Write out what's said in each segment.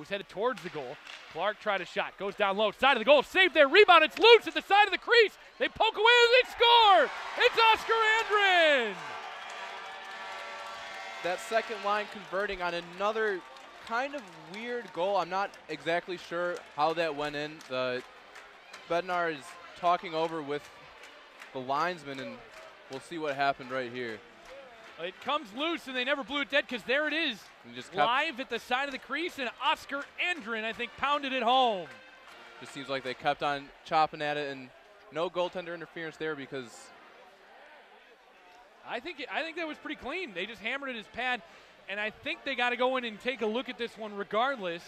who's headed towards the goal. Clark tried a shot, goes down low, side of the goal, saved there, rebound, it's loose at the side of the crease. They poke away, and they score! It's Oscar Andrin! That second line converting on another kind of weird goal. I'm not exactly sure how that went in. The Bednard is talking over with the linesman, and we'll see what happened right here. It comes loose, and they never blew it dead because there it is, And just kept, live at the side of the crease, and Oscar Andrin, I think, pounded it home. just seems like they kept on chopping at it, and no goaltender interference there because I think I think that was pretty clean. They just hammered it as pad, and I think they got to go in and take a look at this one regardless.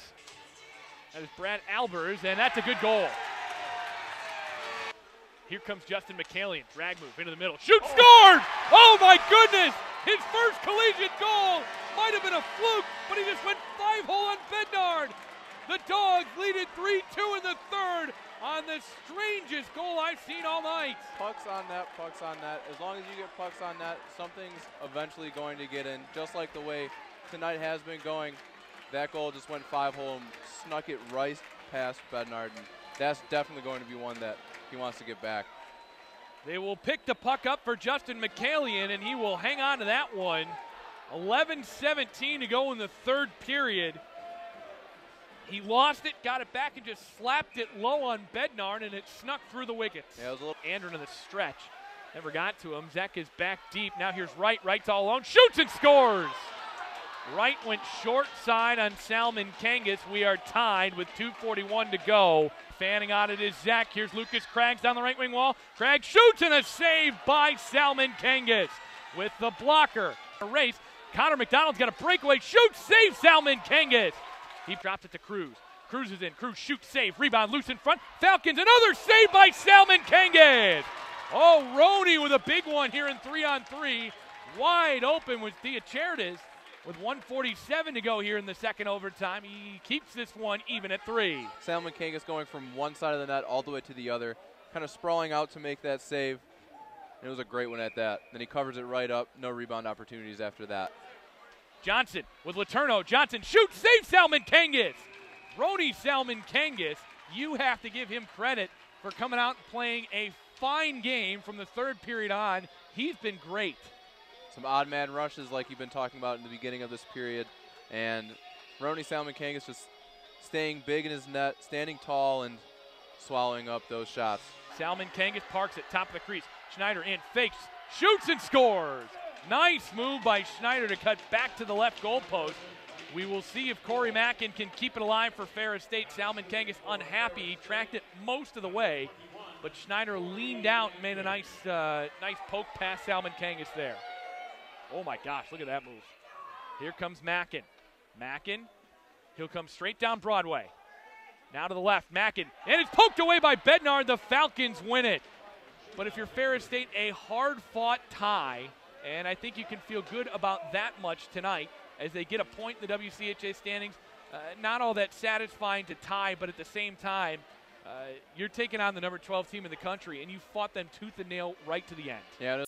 That is Brad Albers, and that's a good goal. Here comes Justin Michaelian, drag move into the middle, shoot, oh. scored! Oh my goodness! His first collegiate goal might have been a fluke, but he just went five hole on Bednard. The Dogs lead it 3-2 in the third on the strangest goal I've seen all night. pucks on net, pucks on net. As long as you get pucks on net, something's eventually going to get in. Just like the way tonight has been going, that goal just went five hole and snuck it right past Bednard. And that's definitely going to be one that he wants to get back. They will pick the puck up for Justin Michaelian, and he will hang on to that one. 11 17 to go in the third period. He lost it, got it back, and just slapped it low on Bednard, and it snuck through the wickets. Yeah, it was a little Andrew in the stretch. Never got to him. Zek is back deep. Now here's Wright. Wright's all alone. Shoots and scores. Wright went short side on Salmon Kangas. We are tied with 2.41 to go. Fanning on it is Zach. Here's Lucas Craggs down the right wing wall. Craggs shoots and a save by Salmenkangas with the blocker. A race. Connor McDonald's got a breakaway. Shoots, save Salmenkangas. He drops it to Cruz. Cruz is in. Cruz shoots, save. Rebound loose in front. Falcons, another save by Salmenkangas. Oh, Roni with a big one here in three on three. Wide open with Diacherdes with 147 to go here in the second overtime. He keeps this one even at three. Salmenkangas going from one side of the net all the way to the other, kind of sprawling out to make that save. It was a great one at that. Then he covers it right up. No rebound opportunities after that. Johnson with Laterno. Johnson shoots, save Salmon Kangas. Roni Salmon Kangas, you have to give him credit for coming out and playing a fine game from the third period on. He's been great. Some odd man rushes like you've been talking about in the beginning of this period. And Roni Salmenkangas just staying big in his net, standing tall, and swallowing up those shots. Salmenkangas parks at top of the crease. Schneider in, fakes, shoots and scores. Nice move by Schneider to cut back to the left goalpost. We will see if Corey Mackin can keep it alive for Ferris State. Salmenkangas unhappy. He tracked it most of the way, but Schneider leaned out and made a nice, uh, nice poke past Salmenkangas there. Oh my gosh, look at that move. Here comes Mackin. Mackin, he'll come straight down Broadway. Now to the left, Mackin, and it's poked away by Bednard. The Falcons win it. But if you're Ferris State, a hard fought tie, and I think you can feel good about that much tonight as they get a point in the WCHA standings. Uh, not all that satisfying to tie, but at the same time, uh, you're taking on the number 12 team in the country, and you fought them tooth and nail right to the end. Yeah,